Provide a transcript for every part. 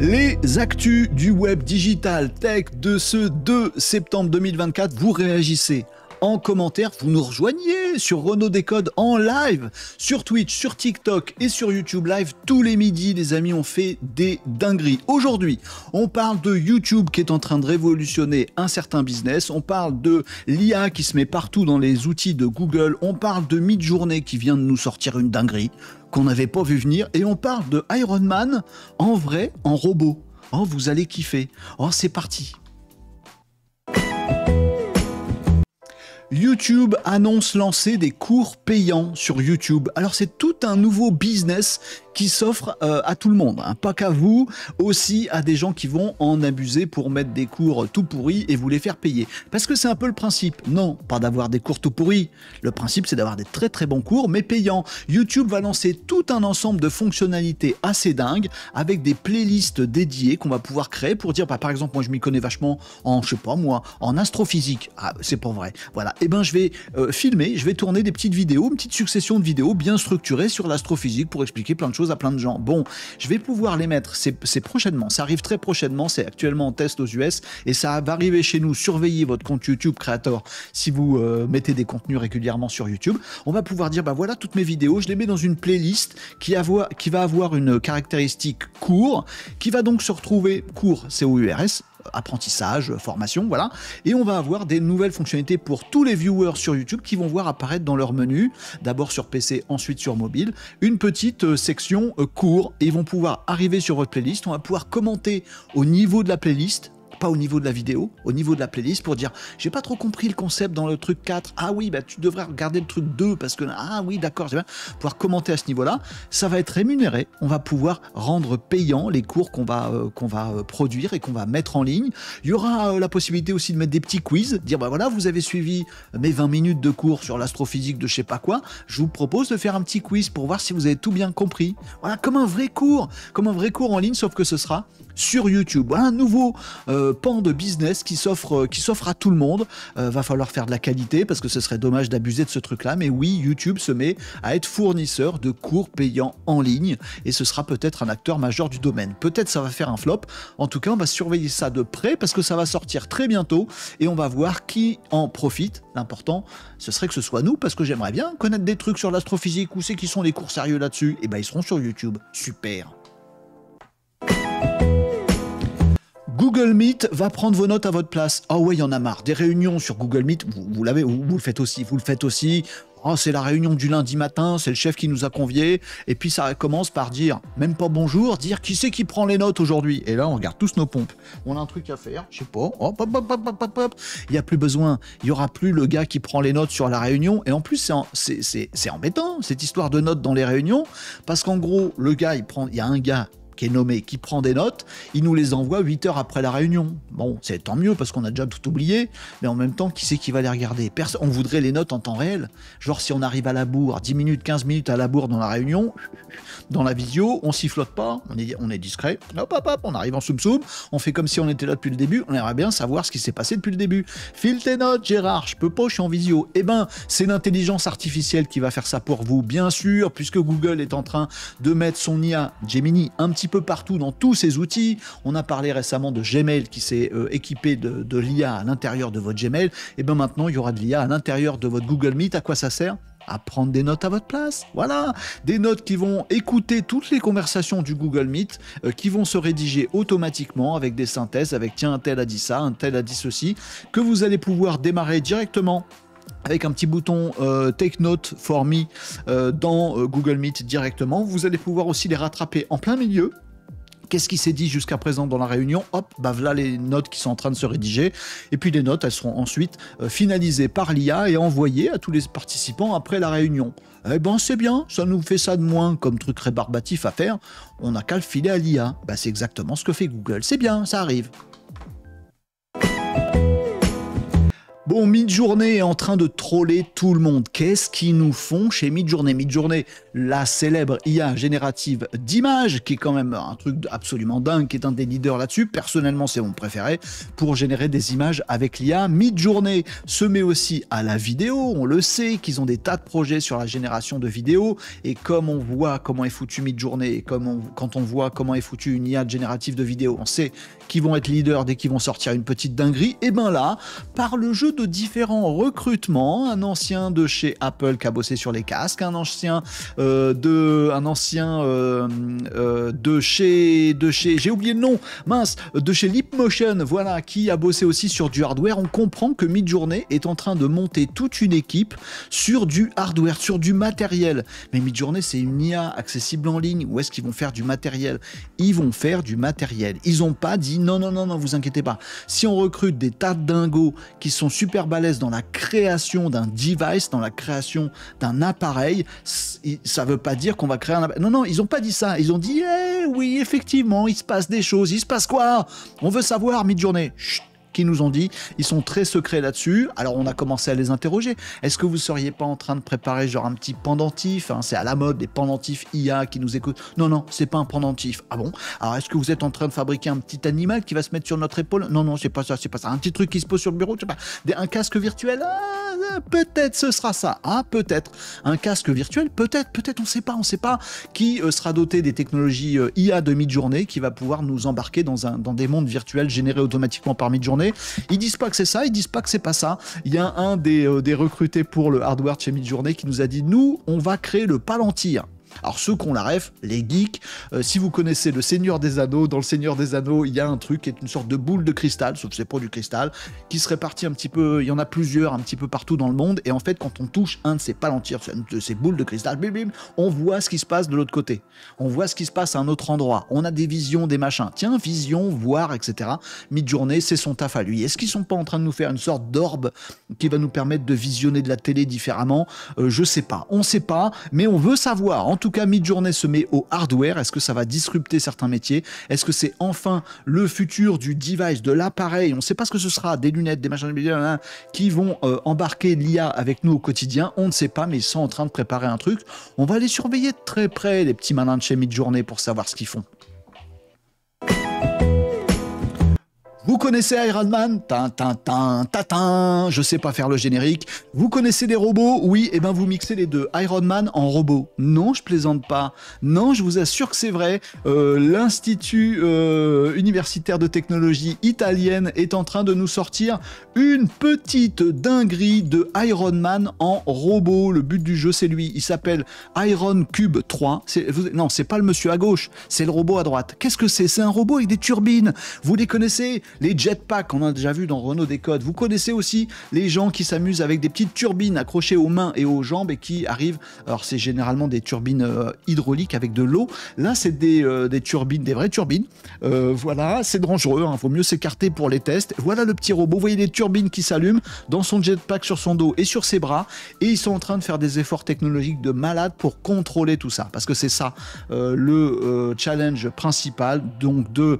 Les actus du web digital tech de ce 2 septembre 2024, vous réagissez en commentaire, vous nous rejoignez sur Renault Décode en live, sur Twitch, sur TikTok et sur YouTube Live tous les midis, les amis, on fait des dingueries. Aujourd'hui, on parle de YouTube qui est en train de révolutionner un certain business, on parle de l'IA qui se met partout dans les outils de Google, on parle de Midjourney qui vient de nous sortir une dinguerie qu'on n'avait pas vu venir, et on parle de Iron Man en vrai, en robot. Oh, vous allez kiffer. Oh, c'est parti. YouTube annonce lancer des cours payants sur YouTube. Alors c'est tout un nouveau business qui s'offre euh, à tout le monde, hein. pas qu'à vous, aussi à des gens qui vont en abuser pour mettre des cours tout pourris et vous les faire payer. Parce que c'est un peu le principe. Non, pas d'avoir des cours tout pourris. Le principe c'est d'avoir des très très bons cours mais payants. YouTube va lancer tout un ensemble de fonctionnalités assez dingues avec des playlists dédiées qu'on va pouvoir créer pour dire bah, par exemple moi je m'y connais vachement en je moi en astrophysique. Ah c'est pas vrai. Voilà eh ben, je vais euh, filmer, je vais tourner des petites vidéos, une petite succession de vidéos bien structurées sur l'astrophysique pour expliquer plein de choses à plein de gens. Bon, je vais pouvoir les mettre, c'est prochainement, ça arrive très prochainement, c'est actuellement en test aux US et ça va arriver chez nous. Surveillez votre compte YouTube Creator si vous euh, mettez des contenus régulièrement sur YouTube. On va pouvoir dire, bah voilà toutes mes vidéos, je les mets dans une playlist qui, qui va avoir une caractéristique court, qui va donc se retrouver court, c'est URS apprentissage, formation, voilà. Et on va avoir des nouvelles fonctionnalités pour tous les viewers sur YouTube qui vont voir apparaître dans leur menu, d'abord sur PC, ensuite sur mobile, une petite euh, section euh, court et ils vont pouvoir arriver sur votre playlist. On va pouvoir commenter au niveau de la playlist pas au niveau de la vidéo, au niveau de la playlist pour dire j'ai pas trop compris le concept dans le truc 4. Ah oui, bah tu devrais regarder le truc 2 parce que ah oui, d'accord, bien pouvoir commenter à ce niveau-là. Ça va être rémunéré. On va pouvoir rendre payant les cours qu'on va euh, qu'on va euh, produire et qu'on va mettre en ligne. Il y aura euh, la possibilité aussi de mettre des petits quiz, dire bah voilà, vous avez suivi mes 20 minutes de cours sur l'astrophysique de je sais pas quoi. Je vous propose de faire un petit quiz pour voir si vous avez tout bien compris. Voilà, comme un vrai cours, comme un vrai cours en ligne, sauf que ce sera sur YouTube. Un nouveau euh, pan de business qui s'offre euh, qui s'offre à tout le monde. Euh, va falloir faire de la qualité parce que ce serait dommage d'abuser de ce truc-là. Mais oui, YouTube se met à être fournisseur de cours payants en ligne et ce sera peut-être un acteur majeur du domaine. Peut-être ça va faire un flop. En tout cas, on va surveiller ça de près parce que ça va sortir très bientôt et on va voir qui en profite. L'important, ce serait que ce soit nous parce que j'aimerais bien connaître des trucs sur l'astrophysique. Où c'est qui sont les cours sérieux là-dessus? Et eh ben ils seront sur YouTube. Super. Google Meet va prendre vos notes à votre place. Ah ouais, il y en a marre. Des réunions sur Google Meet, vous, l'avez, vous, le faites aussi, vous le faites aussi. Oh, c'est la réunion du lundi matin, c'est le chef qui nous a conviés. Et puis ça commence par dire, même pas bonjour, dire qui c'est qui prend les notes aujourd'hui. Et là, on regarde tous nos pompes. On a un truc à faire, je sais pas. Hop, hop, hop, il n'y a plus besoin. Il n'y aura plus le gars qui prend les notes sur la réunion. Et en plus, c'est embêtant, cette histoire de notes dans les réunions. Parce qu'en gros, le gars, il prend, il y a un gars qui est nommé, qui prend des notes, il nous les envoie 8 heures après la réunion. Bon, c'est tant mieux parce qu'on a déjà tout oublié, mais en même temps, qui c'est qui va les regarder? Personne, On voudrait les notes en temps réel. Genre, si on arrive à la bourre, 10 minutes, 15 minutes à la bourre dans la réunion, dans la visio, on sifflote pas, on est, on est discret, hop, hop, hop, on arrive en soum-soum, on fait comme si on était là depuis le début, on aimerait bien savoir ce qui s'est passé depuis le début. File tes notes, Gérard, je peux pas, je suis en visio. Eh ben, c'est l'intelligence artificielle qui va faire ça pour vous, bien sûr, puisque Google est en train de mettre son IA Gemini un petit peu partout dans tous ces outils. On a parlé récemment de Gmail qui s'est euh, équipé de, l'IA à l'intérieur de votre Gmail. Et eh bien maintenant, il y aura de l'IA à l'intérieur de votre Google Meet. À quoi ça sert? À prendre des notes à votre place. Voilà, des notes qui vont écouter toutes les conversations du Google Meet, euh, qui vont se rédiger automatiquement avec des synthèses, avec tiens, un tel a dit ça, un tel a dit ceci, que vous allez pouvoir démarrer directement avec un petit bouton euh, Take Note for Me euh, dans euh, Google Meet directement. Vous allez pouvoir aussi les rattraper en plein milieu. Qu'est-ce qui s'est dit jusqu'à présent dans la réunion? Hop, bah voilà les notes qui sont en train de se rédiger. Et puis les notes, elles seront ensuite finalisées par l'IA et envoyées à tous les participants après la réunion. Eh ben c'est bien, ça nous fait ça de moins comme truc rébarbatif à faire. On n'a qu'à le filer à l'IA. Bah, c'est exactement ce que fait Google. C'est bien, ça arrive. Bon, Midjourney est en train de troller tout le monde. Qu'est-ce qu'ils nous font chez Midjourney Midjourney, la célèbre IA générative d'images, qui est quand même un truc absolument dingue, qui est un des leaders là-dessus. Personnellement, c'est mon préféré pour générer des images avec l'IA. Midjourney se met aussi à la vidéo. On le sait qu'ils ont des tas de projets sur la génération de vidéos. Et comme on voit comment est foutu Midjourney, et comme quand on voit comment est foutu une IA générative de vidéo, on sait qu'ils vont être leaders dès qu'ils vont sortir une petite dinguerie. Et ben là, par le jeu de différents recrutements. Un ancien de chez Apple qui a bossé sur les casques, un ancien euh, de, un ancien euh, euh, de chez, de chez, j'ai oublié le nom, mince, de chez Leapmotion, voilà, qui a bossé aussi sur du hardware. On comprend que Midjourney est en train de monter toute une équipe sur du hardware, sur du matériel. Mais Midjourney, c'est une IA accessible en ligne. Où est-ce qu'ils vont faire du matériel? Ils vont faire du matériel. Ils n'ont pas dit non, non, non, non, vous inquiétez pas. Si on recrute des tas de dingos qui sont super super balèze dans la création d'un device, dans la création d'un appareil, ça veut pas dire qu'on va créer un appareil. Non, non, ils ont pas dit ça. Ils ont dit, eh oui, effectivement, il se passe des choses. Il se passe quoi? On veut savoir, mid-journée qui nous ont dit. Ils sont très secrets là-dessus. Alors on a commencé à les interroger. Est-ce que vous seriez pas en train de préparer genre un petit pendentif hein, C'est à la mode des pendentifs IA qui nous écoutent. Non, non, c'est pas un pendentif. Ah bon? Alors est-ce que vous êtes en train de fabriquer un petit animal qui va se mettre sur notre épaule? Non, non, c'est pas ça, c'est pas ça. Un petit truc qui se pose sur le bureau, je sais pas. un casque virtuel? Ah, Peut-être ce sera ça. Ah, peut-être. Un casque virtuel Peut-être, peut-être, on sait pas, on sait pas. Qui euh, sera doté des technologies euh, IA de mid-journée qui va pouvoir nous embarquer dans, des mondes virtuels générés automatiquement par mid-journée ils disent pas que c'est ça, ils disent pas que c'est pas ça. Il y a un des, euh, des recrutés pour le hardware chez Midjourney qui nous a dit nous, on va créer le Palantir. Alors ceux qu'on la ref, les geeks, euh, si vous connaissez le Seigneur des Anneaux, dans le Seigneur des Anneaux, il y a un truc qui est une sorte de boule de cristal, sauf que c'est pas du cristal, qui se répartit un petit peu, il y en a plusieurs un petit peu partout dans le monde, et en fait quand on touche un de ces palantirs, de ces boules de cristal, bim, bim, on voit ce qui se passe de l'autre côté. On voit ce qui se passe à un autre endroit. On a des visions, des machins. Tiens, vision, voir, etc. Mid-journée, c'est son taf à lui. Est-ce qu'ils sont pas en train de nous faire une sorte d'orbe qui va nous permettre de visionner de la télé différemment? Euh, Je sais pas. On sait pas, mais on veut savoir. Tout cas, Midjourney se met au hardware. Est-ce que ça va disrupter certains métiers? Est-ce que c'est enfin le futur du device, de l'appareil? On ne sait pas ce que ce sera, des lunettes, des machins qui vont euh, embarquer l'IA avec nous au quotidien. On ne sait pas, mais ils sont en train de préparer un truc. On va les surveiller de très près, les petits malins de chez Midjourney, pour savoir ce qu'ils font. Vous connaissez Iron Man? Tin, tin, Je sais pas faire le générique. Vous connaissez des robots? Oui, et eh ben vous mixez les deux. Iron Man en robot. Non, je plaisante pas. Non, je vous assure que c'est vrai. Euh, L'Institut euh, universitaire de technologie italienne est en train de nous sortir une petite dinguerie de Iron Man en robot. Le but du jeu, c'est lui. Il s'appelle Iron Cube 3. Vous, non, c'est pas le monsieur à gauche, c'est le robot à droite. Qu'est-ce que c'est? C'est un robot avec des turbines. Vous les connaissez? Les jetpacks, on a déjà vu dans Renault Décode. Vous connaissez aussi les gens qui s'amusent avec des petites turbines accrochées aux mains et aux jambes et qui arrivent. Alors, c'est généralement des turbines euh, hydrauliques avec de l'eau. Là, c'est des, euh, turbines, des vraies turbines. Euh, voilà, c'est dangereux. Il hein. faut mieux s'écarter pour les tests. Voilà le petit robot. Vous voyez les turbines qui s'allument dans son jetpack sur son dos et sur ses bras. Et ils sont en train de faire des efforts technologiques de malade pour contrôler tout ça. Parce que c'est ça le challenge principal donc de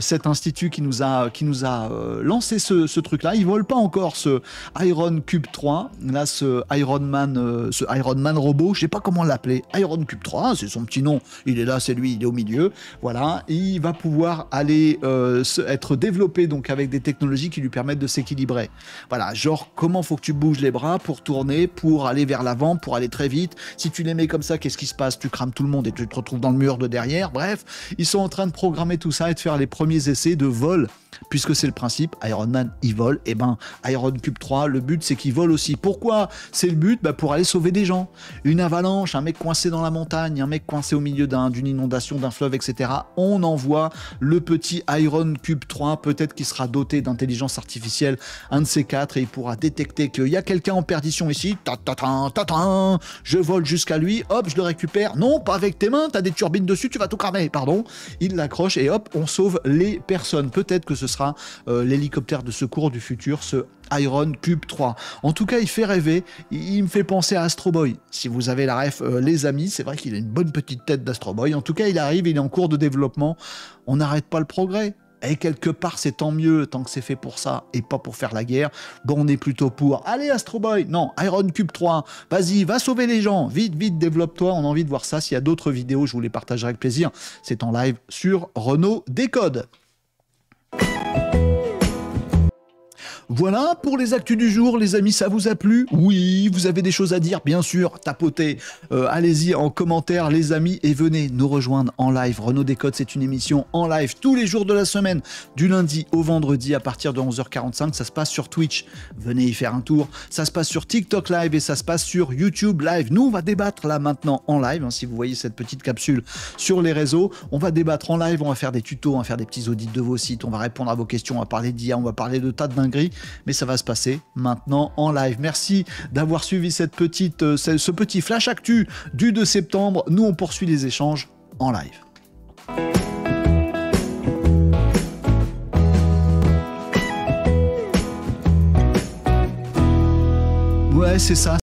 cet institut qui nous a qui nous a euh, lancé ce, truc-là. Il vole pas encore ce Iron Cube 3. Là, ce Iron Man, euh, ce Iron Man robot, je sais pas comment l'appeler. Iron Cube 3, c'est son petit nom. Il est là, c'est lui, il est au milieu. Voilà. il va pouvoir aller euh, être développé donc avec des technologies qui lui permettent de s'équilibrer. Voilà. Genre, comment faut que tu bouges les bras pour tourner, pour aller vers l'avant, pour aller très vite? Si tu les mets comme ça, qu'est-ce qui se passe? Tu crames tout le monde et tu te retrouves dans le mur de derrière. Bref, ils sont en train de programmer tout ça et de faire les premiers essais de vol puisque c'est le principe, Iron Man il vole, et eh ben Iron Cube 3, le but c'est qu'il vole aussi. Pourquoi C'est le but? Bah, Pour aller sauver des gens. Une avalanche, un mec coincé dans la montagne, un mec coincé au milieu d'une inondation, d'un fleuve, etc. On envoie le petit Iron Cube 3, peut-être qu'il sera doté d'intelligence artificielle, un de ces quatre, et il pourra détecter qu'il y a quelqu'un en perdition ici, ta ta ta ta ta je vole jusqu'à lui, hop, je le récupère. Non, pas avec tes mains, t'as des turbines dessus, tu vas tout cramer, pardon. Il l'accroche et hop, on sauve les personnes. Peut-être que ce sera euh, l'hélicoptère de secours du futur, ce Iron Cube 3. En tout cas, il fait rêver, il, me fait penser à Astro Boy. Si vous avez la ref, euh, les amis, c'est vrai qu'il a une bonne petite tête d'Astro Boy. En tout cas, il arrive, il est en cours de développement. On n'arrête pas le progrès Et quelque part, c'est tant mieux, tant que c'est fait pour ça et pas pour faire la guerre. Bon, on est plutôt pour. Allez, Astro Boy, non, Iron Cube 3, vas-y, va sauver les gens, vite, vite, développe-toi. On a envie de voir ça. S'il y a d'autres vidéos, je vous les partagerai avec plaisir. C'est en live sur Renault Décode. Bye. Voilà pour les actus du jour, les amis, ça vous a plu? Oui, vous avez des choses à dire, bien sûr, tapotez, euh, allez-y en commentaire, les amis, et venez nous rejoindre en live. Renault Décode, c'est une émission en live tous les jours de la semaine, du lundi au vendredi à partir de 11h45. Ça se passe sur Twitch, venez y faire un tour. Ça se passe sur TikTok Live et ça se passe sur YouTube Live. Nous, on va débattre là maintenant en live, hein, si vous voyez cette petite capsule sur les réseaux. On va débattre en live, on va faire des tutos, on va faire des petits audits de vos sites, on va répondre à vos questions, on va parler d'IA, on va parler de tas de dingueries mais ça va se passer maintenant en live. Merci d'avoir suivi cette petite, euh, ce petit flash actu du 2 septembre. Nous, on poursuit les échanges en live. Ouais, c'est ça.